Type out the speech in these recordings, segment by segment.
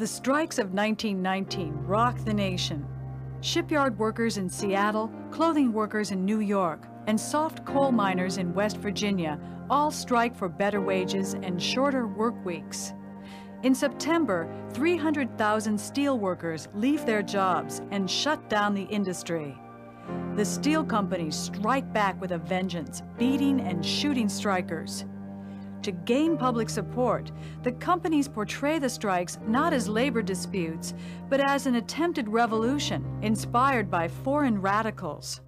The strikes of 1919 rock the nation. Shipyard workers in Seattle, clothing workers in New York, and soft coal miners in West Virginia all strike for better wages and shorter work weeks. In September, 300,000 steelworkers leave their jobs and shut down the industry. The steel companies strike back with a vengeance, beating and shooting strikers. To gain public support, the companies portray the strikes not as labor disputes, but as an attempted revolution inspired by foreign radicals.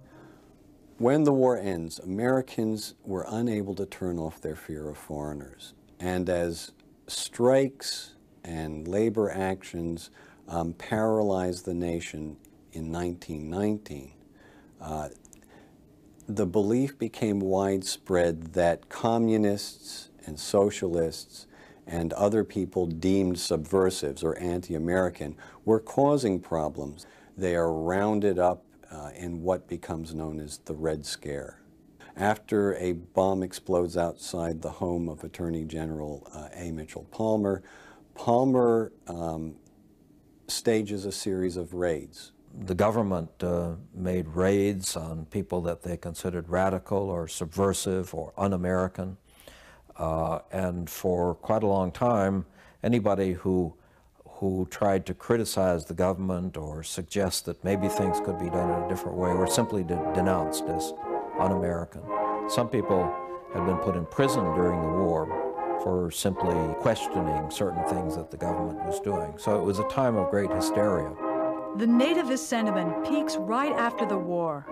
When the war ends, Americans were unable to turn off their fear of foreigners. And as strikes and labor actions um, paralyzed the nation in 1919, uh, the belief became widespread that communists and socialists and other people deemed subversives or anti-American were causing problems. They are rounded up uh, in what becomes known as the Red Scare. After a bomb explodes outside the home of Attorney General uh, A. Mitchell Palmer, Palmer um, stages a series of raids. The government uh, made raids on people that they considered radical or subversive or un-American. Uh, and for quite a long time, anybody who who tried to criticize the government or suggest that maybe things could be done in a different way were simply de denounced as un-American. Some people had been put in prison during the war for simply questioning certain things that the government was doing. So it was a time of great hysteria. The nativist sentiment peaks right after the war.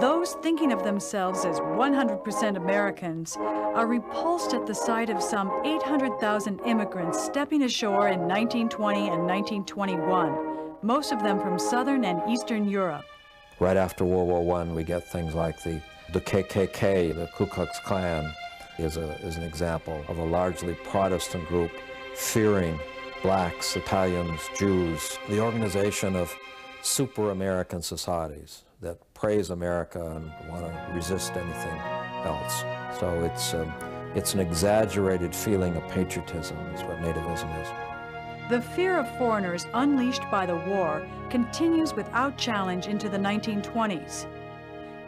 Those thinking of themselves as 100% Americans are repulsed at the sight of some 800,000 immigrants stepping ashore in 1920 and 1921, most of them from Southern and Eastern Europe. Right after World War I, we get things like the, the KKK, the Ku Klux Klan, is, a, is an example of a largely Protestant group fearing blacks, Italians, Jews, the organization of super American societies that praise America and want to resist anything else. So it's, um, it's an exaggerated feeling of patriotism is what nativism is. The fear of foreigners unleashed by the war continues without challenge into the 1920s.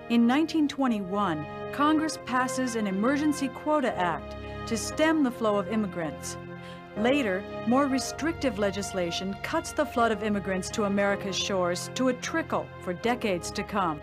In 1921, Congress passes an Emergency Quota Act to stem the flow of immigrants. Later, more restrictive legislation cuts the flood of immigrants to America's shores to a trickle for decades to come.